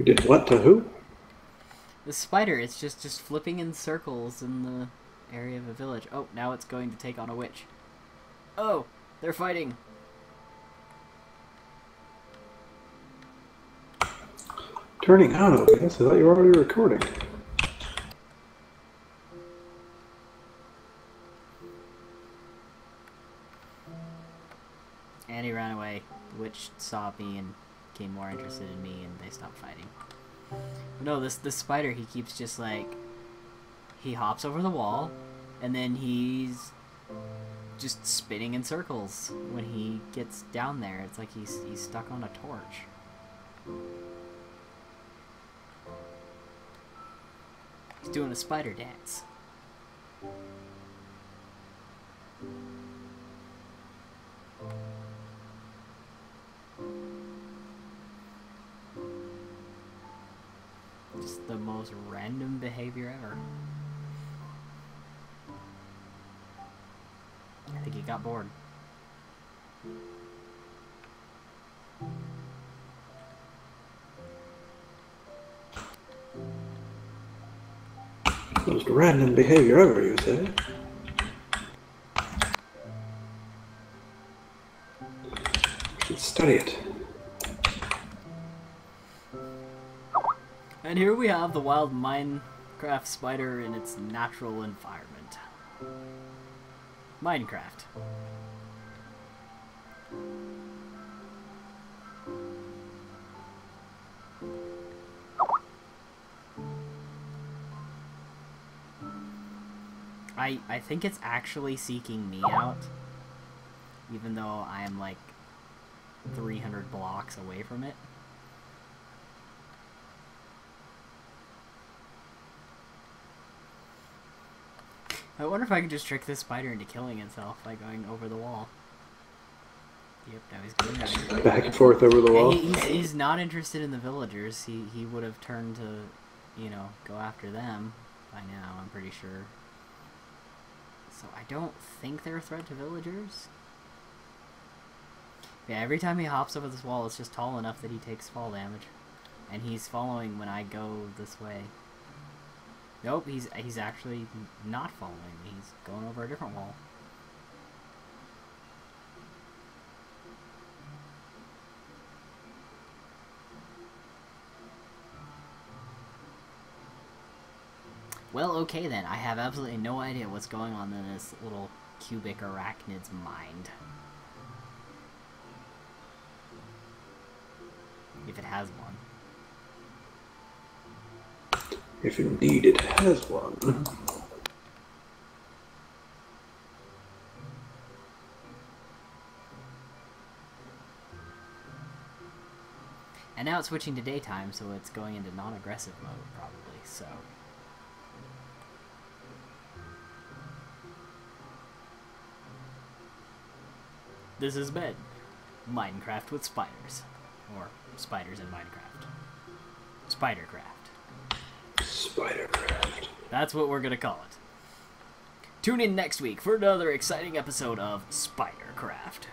We did what to who? The spider, is just just flipping in circles in the area of a village. Oh, now it's going to take on a witch. Oh, they're fighting. Turning on OBS? I thought you were already recording. And he ran away. The witch saw me and became more interested in me, and they stopped fighting. No, this this spider, he keeps just like he hops over the wall, and then he's just spinning in circles when he gets down there. It's like he's he's stuck on a torch. He's doing a spider dance. The most random behavior ever. I think he got bored. Most random behavior ever, you say? Study it. And here we have the wild Minecraft spider in its natural environment. Minecraft. I I think it's actually seeking me out, even though I am like 300 blocks away from it. I wonder if I can just trick this spider into killing itself by going over the wall. Yep, now he's going back. Back and forth over the wall. He, he's, he's not interested in the villagers. He he would have turned to, you know, go after them by now. I'm pretty sure. So I don't think they're a threat to villagers. Yeah, every time he hops over this wall, it's just tall enough that he takes fall damage, and he's following when I go this way. Nope, he's he's actually not following me. He's going over a different wall. Well, okay then. I have absolutely no idea what's going on in this little cubic arachnid's mind. If it has one. If indeed it has one. And now it's switching to daytime, so it's going into non-aggressive mode, probably, so... This is been Minecraft with spiders. Or spiders in Minecraft. Spidercraft. That's what we're gonna call it. Tune in next week for another exciting episode of Spidercraft.